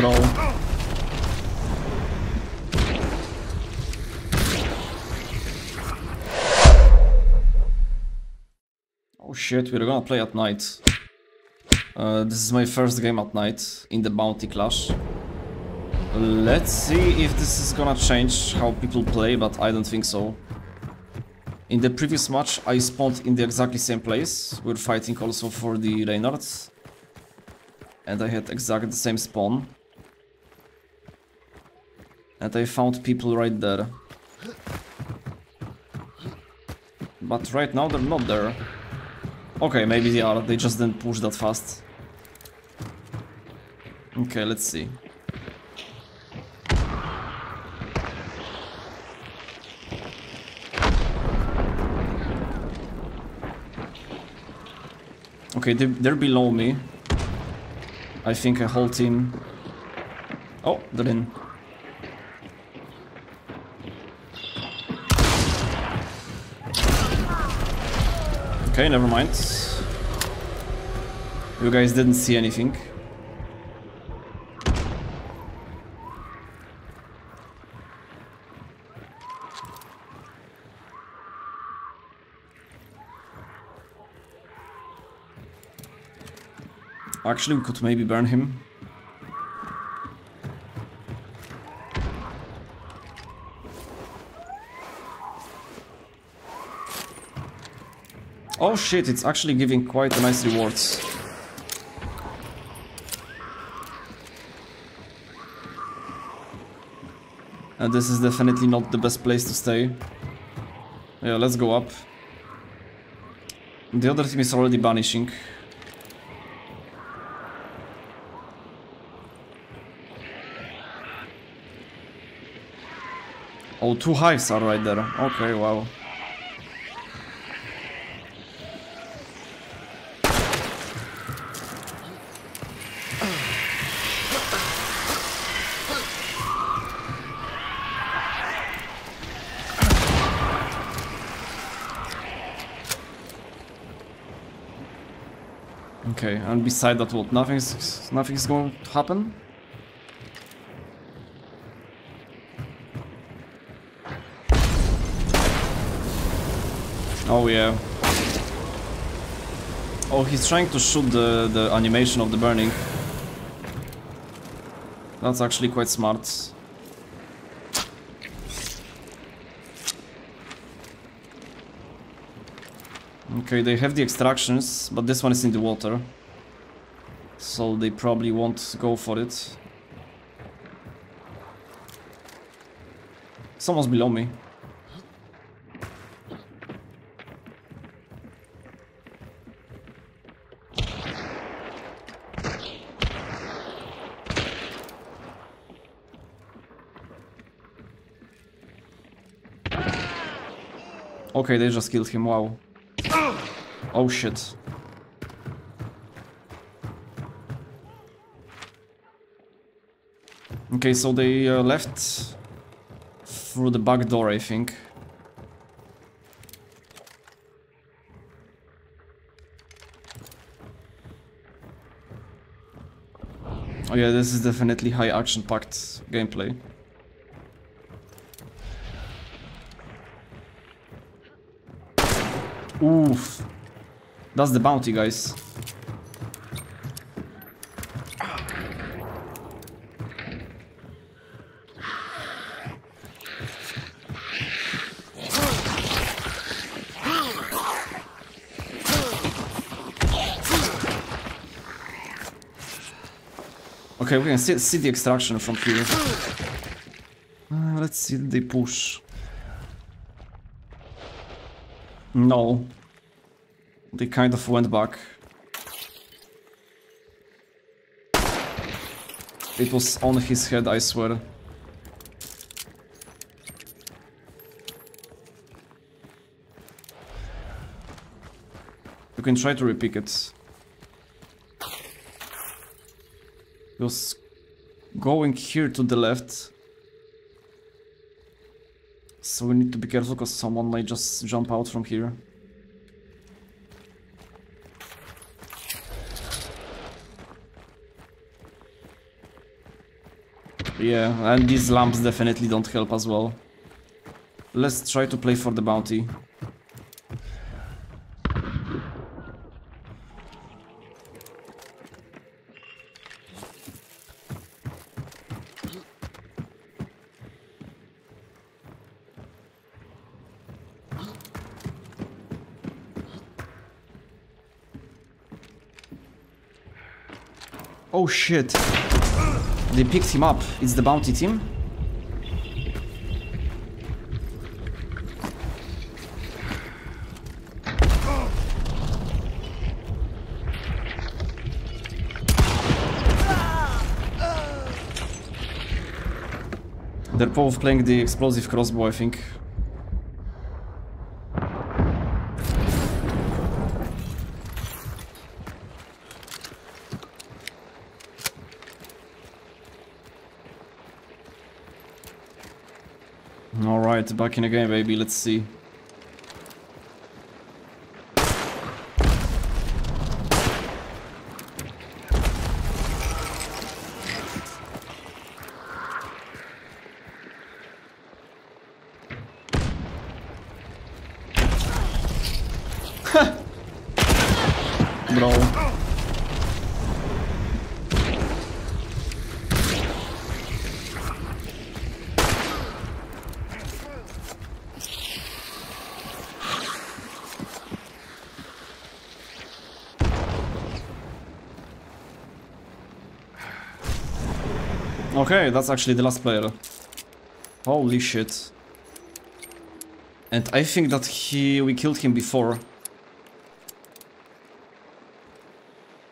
Oh shit, we're gonna play at night. Uh, this is my first game at night in the Bounty Clash. Let's see if this is gonna change how people play, but I don't think so. In the previous match, I spawned in the exactly same place. We're fighting also for the Reynards. And I had exactly the same spawn. And I found people right there. But right now they're not there. Okay, maybe they are, they just didn't push that fast. Okay, let's see. Okay, they're, below me. I think a whole team... Oh, they're in. Okay, never mind. You guys didn't see anything. Actually, we could maybe burn him. Oh shit, it's actually giving quite nice rewards. And this is definitely not the best place to stay. Yeah, let's go up. The other team is already banishing. Oh, two hives are right there. Okay, wow. Okay, and beside that what, nothing's, nothing's going to happen? Oh yeah. Oh, he's trying to shoot the, the animation of the burning. That's actually quite smart. Okay, they have the extractions, but this one is in the water. So they probably won't go for it. Someone's below me. Okay, they just killed him, wow. Oh shit. Okay, so they uh, left through the back door, I think. Oh yeah, this is definitely high action-packed gameplay. Oof. That's the bounty, guys. Okay, we can see, see the extraction from here. Uh, let's see the push. No. They kind of went back. It was on his head, I swear. You can try to repick it. It was going here to the left. So we need to be careful because someone might just jump out from here. Yeah, and these lamps definitely don't help as well. Let's try to play for the bounty. Oh shit. They picked him up. It's the bounty team? They're both playing the explosive crossbow, I think. Back in the game, baby. Let's see. Bro. Okay, that's actually the last player. Holy shit. And I think that he we killed him before.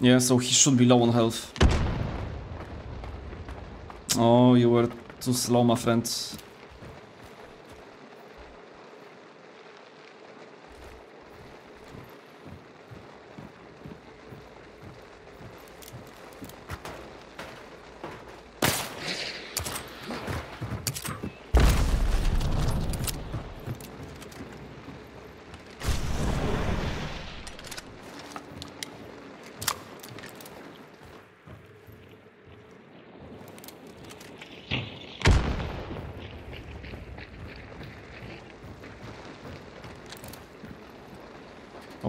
Yeah, so he should be low on health. Oh, you were too slow, my friend.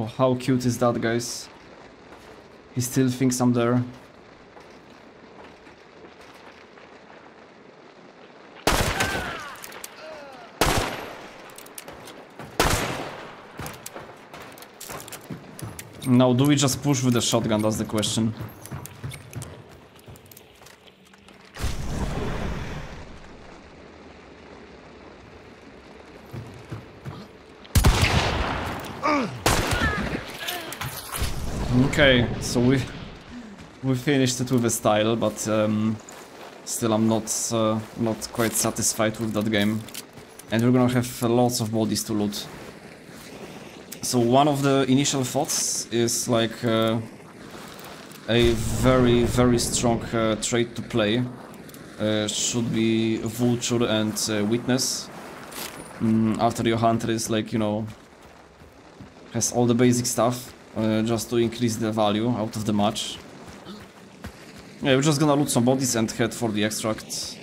How cute is that, guys? He still thinks I'm there. Now, do we just push with the shotgun? That's the question. Okay, so we we finished it with a style, but um, still I'm not uh, not quite satisfied with that game, and we're gonna have lots of bodies to loot. So one of the initial thoughts is like uh, a very very strong uh, trait to play uh, should be vulture and uh, witness. Mm, after your hunter is like you know has all the basic stuff uh, just to increase the value out of the match. Yeah, we're just gonna loot some bodies and head for the extract.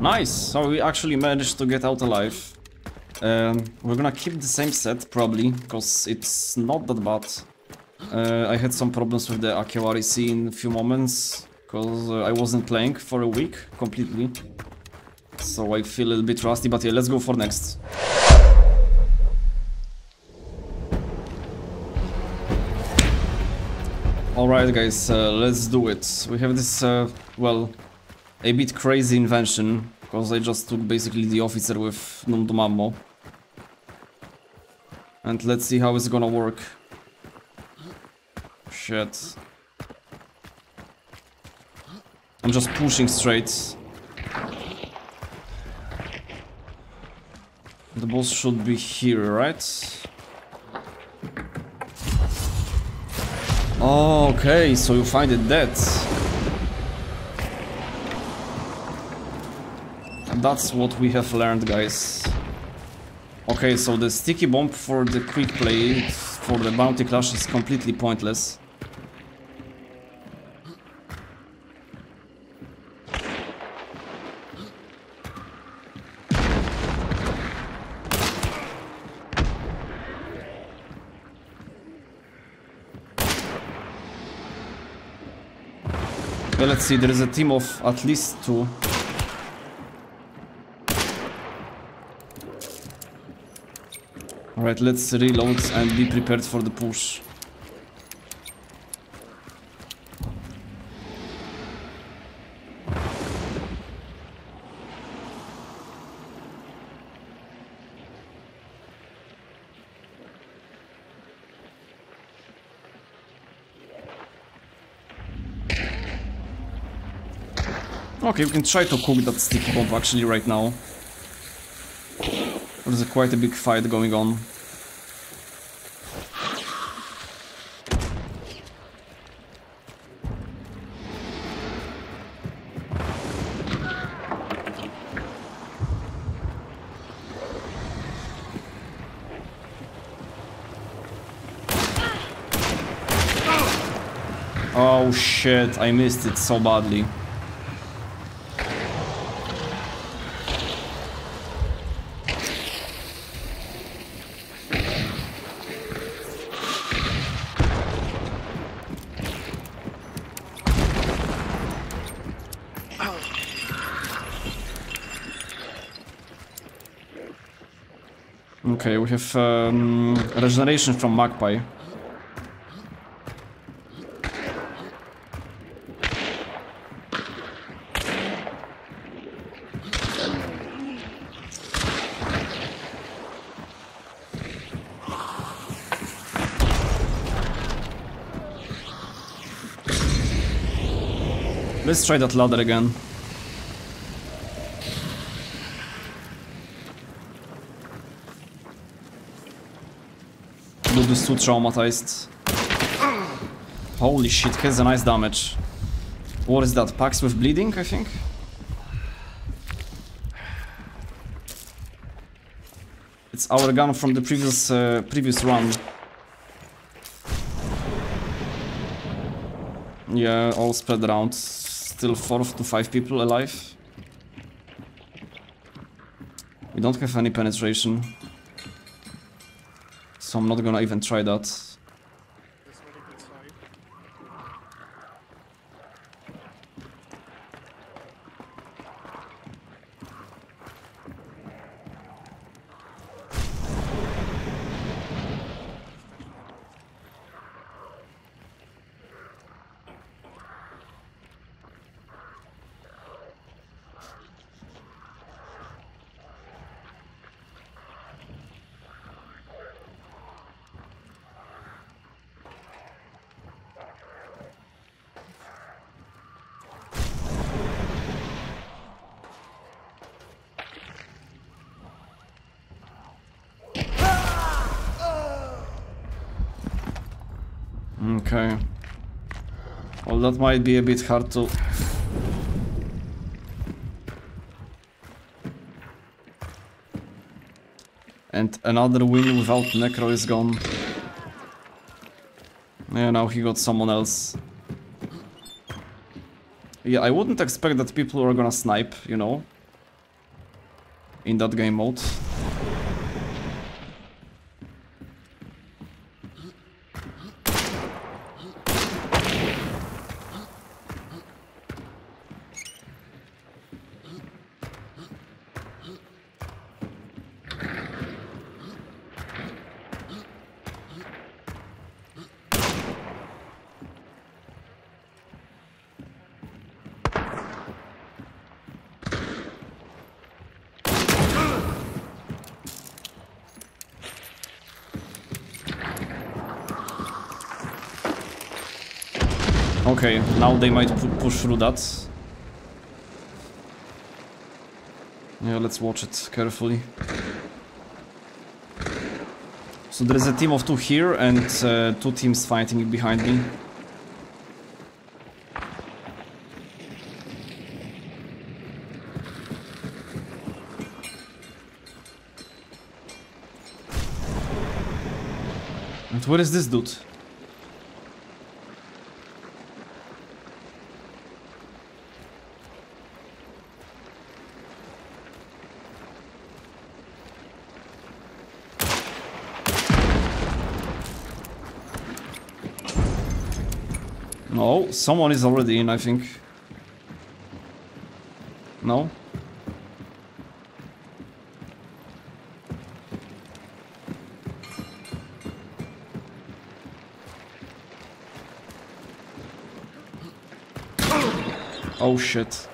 Nice! So we actually managed to get out alive. Um, we're gonna keep the same set, probably, because it's not that bad. Uh, I had some problems with the Akewari in a few moments, because uh, I wasn't playing for a week, completely. So I feel a little bit rusty, but yeah, let's go for next. Alright guys, uh, let's do it. We have this, uh, well, a bit crazy invention, because I just took basically the officer with Dumdum ammo. And let's see how it's gonna work. Shit. I'm just pushing straight. The boss should be here, right? Okay, so you find it dead. That's what we have learned, guys. Okay, so the sticky bomb for the quick play for the bounty clash is completely pointless. Let's see, there is a team of at least two. Alright, let's reload and be prepared for the push. Okay, we can try to cook that sticky bomb actually right now. There's a quite a big fight going on. Oh shit, I missed it so badly. Okay, we have um, regeneration from Magpie. Let's try that ladder again. Dude is too traumatized. Holy shit, has a nice damage. What is that? Packs with bleeding, I think? It's our gun from the previous uh, previous run. Yeah, all spread around. Still four to five people alive. We don't have any penetration. So I'm not gonna even try that. Okay. Well, that might be a bit hard to... And another win without Necro is gone. Yeah, now he got someone else. Yeah, I wouldn't expect that people are gonna snipe, you know? In that game mode. Okay, now they might pu push through that. Yeah, let's watch it carefully. So there is a team of two here and uh, two teams fighting behind me. And where is this dude? Someone is already in, I think. No? Oh shit.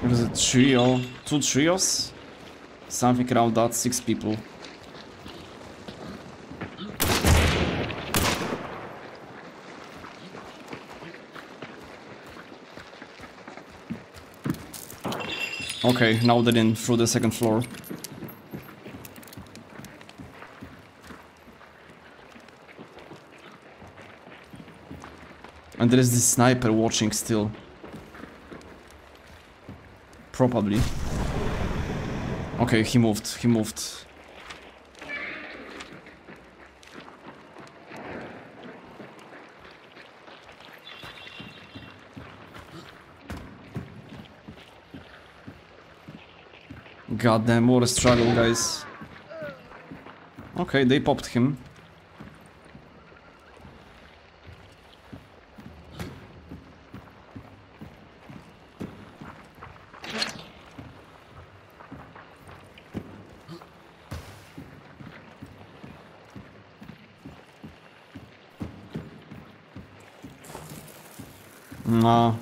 What is it? Trio? Two trios? Something around that, six people. Okay, now they're in through the second floor. And there is this sniper watching still. Probably. Okay, he moved, he moved. God damn, what a struggle, guys. Okay, they popped him. No.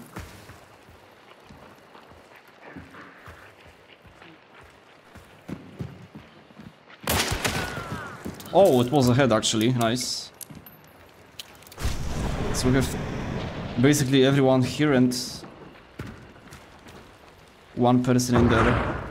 Oh, it was a head actually, nice. So we have basically everyone here and one person in there.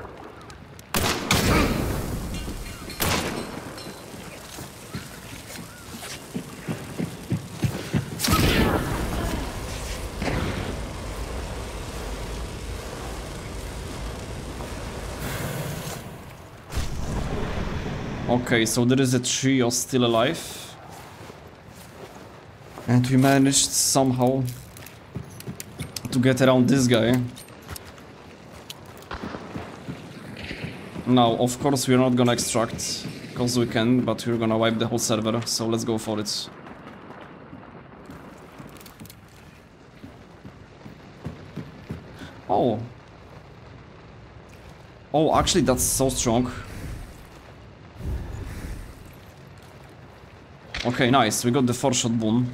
Okay, so there is a trio still alive. And we managed somehow to get around this guy. Now, of course, we're not gonna extract, because we can, but we're gonna wipe the whole server, so let's go for it. Oh. Oh, actually, that's so strong. Okay, nice. We got the four-shot boom.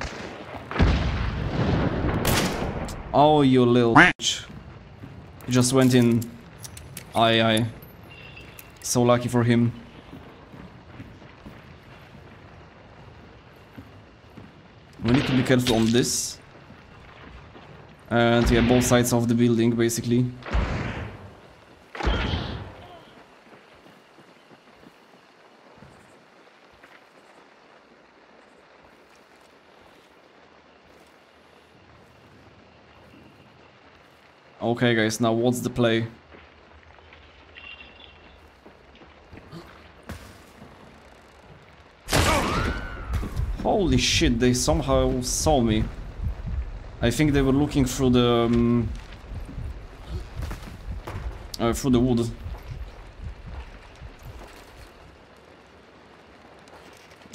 Oh, you little bitch. He just went in. Aye, aye. So lucky for him. We need to be careful on this. And yeah, both sides of the building, basically. Okay guys, now what's the play? Holy shit, they somehow saw me. I think they were looking through the... Um, uh, through the wood.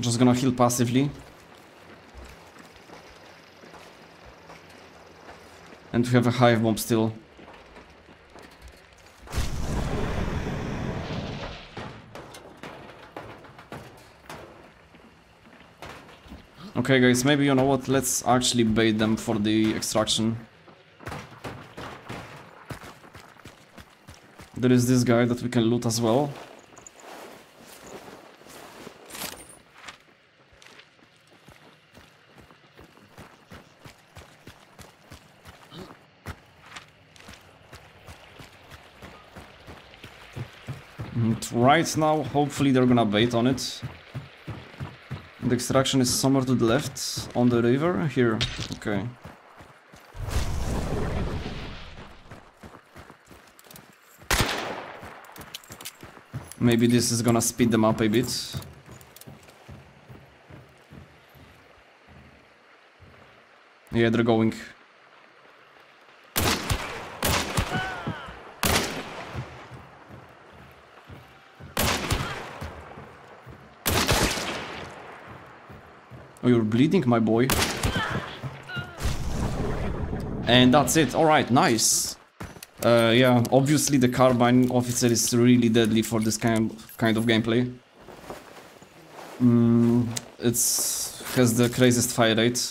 Just gonna heal passively. And we have a hive bomb still. Okay guys, maybe you know what, let's actually bait them for the extraction. There is this guy that we can loot as well. And right now, hopefully they're gonna bait on it. The extraction is somewhere to the left, on the river, here, okay. Maybe this is gonna speed them up a bit. Yeah, they're going. Bleeding, my boy. And that's it. Alright, nice. Uh, yeah, obviously the carbine officer is really deadly for this kind kind of gameplay. Mm, it's has the craziest fire rate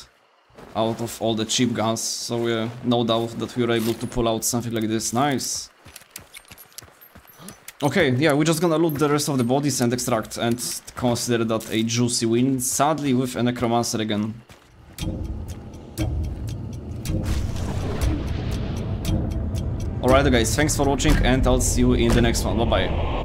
out of all the cheap guns, so yeah, no doubt that we were able to pull out something like this. Nice. Okay, yeah, we're just gonna loot the rest of the bodies and extract and consider that a juicy win, sadly with a necromancer again. Alright guys, thanks for watching and I'll see you in the next one, bye bye.